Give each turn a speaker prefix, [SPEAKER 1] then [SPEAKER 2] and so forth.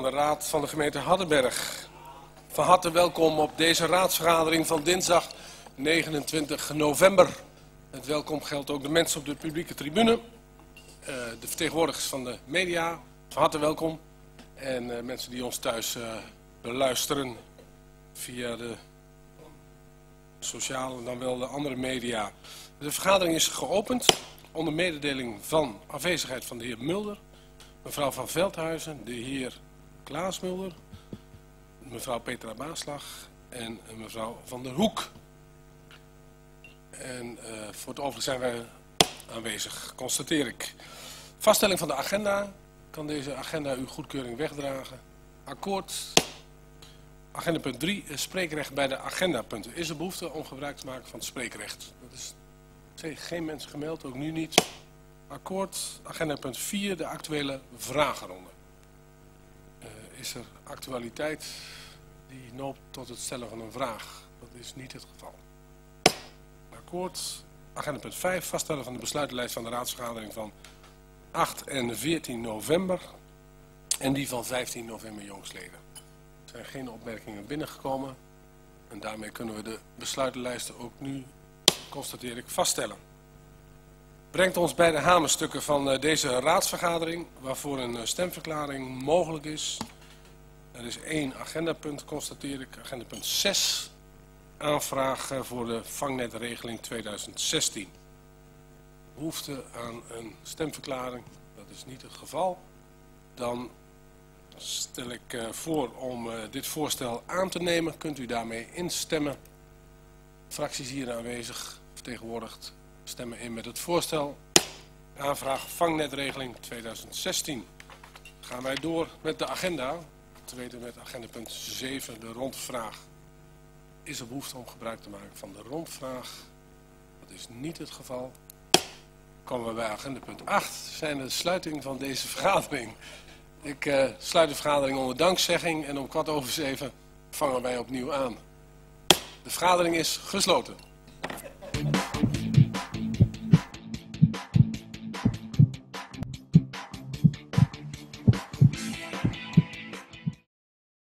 [SPEAKER 1] Raad van de gemeente Haddenberg. Van harte welkom op deze raadsvergadering van dinsdag 29 november. Het welkom geldt ook de mensen op de publieke tribune, uh, de vertegenwoordigers van de media. Van harte welkom. En uh, mensen die ons thuis uh, beluisteren via de sociale, dan wel de andere media. De vergadering is geopend onder mededeling van afwezigheid van de heer Mulder, mevrouw van Veldhuizen, de heer Klaas Mulder, mevrouw Petra Baaslag en mevrouw Van der Hoek. En uh, voor het overige zijn wij aanwezig, constateer ik. Vaststelling van de agenda. Kan deze agenda uw goedkeuring wegdragen? Akkoord. Agenda punt 3, spreekrecht bij de agendapunten. Is er behoefte om gebruik te maken van het spreekrecht? Dat is geen mensen gemeld, ook nu niet. Akkoord. Agenda punt 4, de actuele vragenronde. Is er actualiteit die noopt tot het stellen van een vraag? Dat is niet het geval. Akkoord. Agenda punt 5, vaststellen van de besluitenlijst van de raadsvergadering van 8 en 14 november. En die van 15 november jongsleden. Er zijn geen opmerkingen binnengekomen. En daarmee kunnen we de besluitenlijsten ook nu, constateer ik, vaststellen. Brengt ons bij de hamerstukken van uh, deze raadsvergadering, waarvoor een uh, stemverklaring mogelijk is. Er is één agendapunt, constateer ik, agendapunt 6. Aanvraag voor de vangnetregeling 2016. Behoefte aan een stemverklaring, dat is niet het geval. Dan stel ik uh, voor om uh, dit voorstel aan te nemen. Kunt u daarmee instemmen. Fracties hier aanwezig, vertegenwoordigd, stemmen in met het voorstel. Aanvraag vangnetregeling 2016. Gaan wij door met de agenda. Te weten met agenda punt 7, de rondvraag. Is er behoefte om gebruik te maken van de rondvraag? Dat is niet het geval. Komen we bij agenda punt 8, zijn de sluiting van deze vergadering. Ik uh, sluit de vergadering onder dankzegging en om kwart over zeven vangen wij opnieuw aan. De vergadering is gesloten.